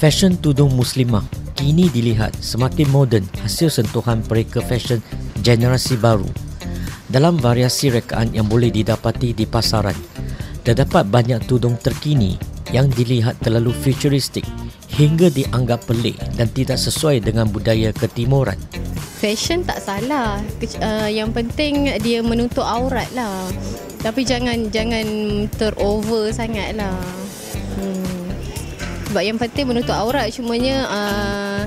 Fashion tudung muslimah kini dilihat semakin moden hasil sentuhan mereka fashion generasi baru. Dalam variasi rekaan yang boleh didapati di pasaran, terdapat banyak tudung terkini yang dilihat terlalu futuristik hingga dianggap pelik dan tidak sesuai dengan budaya ketimuran. Fashion tak salah. Uh, yang penting dia menutup aurat lah. Tapi jangan jangan terover sangat lah. Hmm. Sebab yang penting menutup aurat cumanya uh,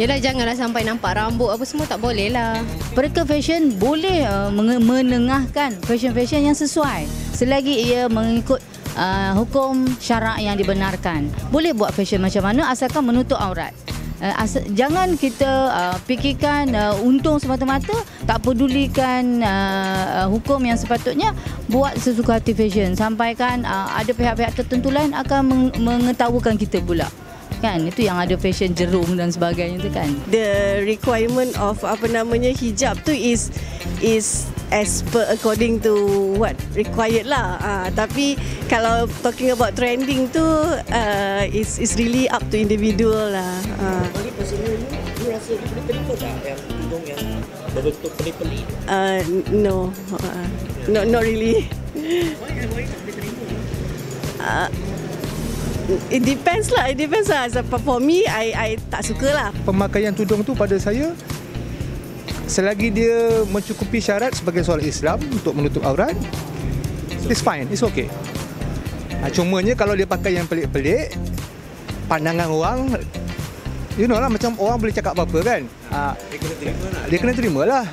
Yalah janganlah sampai nampak rambut apa semua tak boleh lah. Mereka fashion boleh uh, menengahkan fashion-fashion yang sesuai selagi ia mengikut uh, hukum syarak yang dibenarkan. Boleh buat fashion macam mana asalkan menutup aurat. Uh, as- jangan kita uh, fikirkan uh, untung semata-mata tak pedulikan uh, uh, hukum yang sepatutnya buat sesuka hati fashion. Sampaikan uh, ada pihak-pihak tertentu lain akan meng- mengetawakan kita pula. Kan? Itu yang ada fashion jerung dan sebagainya tu kan? The requirement of apa namanya hijab tu is is as per according to what required lah uh, tapi kalau talking about trending tu uh, is is really up to individual lah uh. Uh, no, uh, no, not really. Uh, it depends lah, it depends lah. For me, I I tak suka lah. pemakaian tudung tu pada saya selagi dia mencukupi syarat sebagai seorang Islam untuk menutup aurat it's fine, it's okay. Ha, cumanya kalau dia pakai yang pelik-pelik pandangan orang you know lah macam orang boleh cakap apa-apa kan? Ha, dia kena terima lah. dia kena terima lah.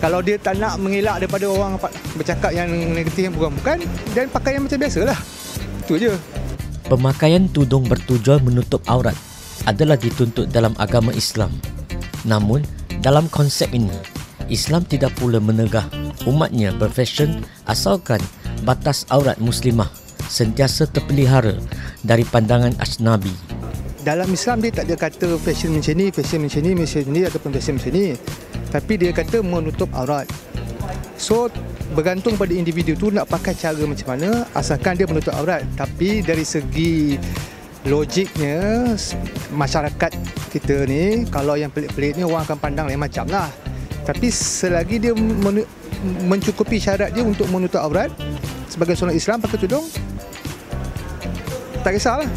Kalau dia tak nak mengelak daripada orang bercakap yang negatif yang bukan-bukan dan pakai yang macam biasa lah. Itu je. Pemakaian tudung bertujuan menutup aurat adalah dituntut dalam agama Islam. Namun, dalam konsep ini, Islam tidak pula menegah umatnya berfashion asalkan batas aurat muslimah sentiasa terpelihara dari pandangan ajnabi. dalam Islam dia tak ada kata fashion macam ni, fashion macam ni, fashion ni ataupun fashion macam ni. Tapi dia kata menutup aurat. So bergantung pada individu tu nak pakai cara macam mana asalkan dia menutup aurat. Tapi dari segi logiknya masyarakat kita ni kalau yang pelik-pelik ni orang akan pandang lain macam lah. Tapi selagi dia menu- mencukupi syarat dia untuk menutup aurat sebagai seorang Islam pakai tudung tak kisahlah.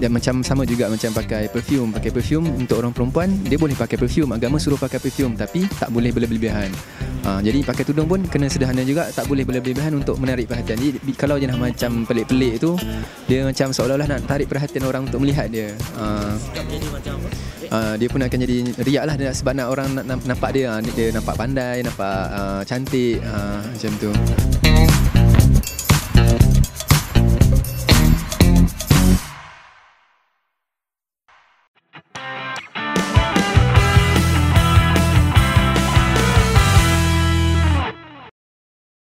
Dan macam sama juga macam pakai perfume Pakai perfume untuk orang perempuan Dia boleh pakai perfume Agama suruh pakai perfume Tapi tak boleh berlebihan ha, Jadi pakai tudung pun kena sederhana juga. Tak boleh berlebihan untuk menarik perhatian. Jadi kalau je nak macam pelik-pelik tu Dia macam seolah-olah nak tarik perhatian orang untuk melihat dia. Ha, ha, Dia pun akan jadi riak lah Sebab nak orang nak, nampak dia. Ha, Dia nampak pandai Nampak uh, cantik ha, Macam tu